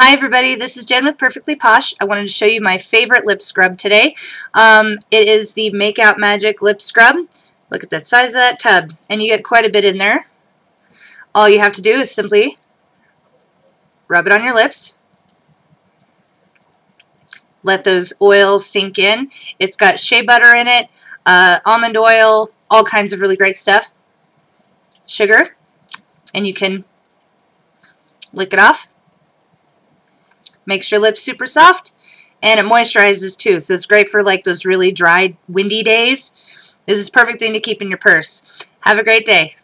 Hi everybody, this is Jen with Perfectly Posh. I wanted to show you my favorite lip scrub today. Um, it is the Makeout Magic Lip Scrub. Look at the size of that tub, and you get quite a bit in there. All you have to do is simply rub it on your lips. Let those oils sink in. It's got shea butter in it, uh, almond oil, all kinds of really great stuff. Sugar, and you can lick it off makes your lips super soft, and it moisturizes too. So it's great for like those really dry, windy days. This is perfect thing to keep in your purse. Have a great day.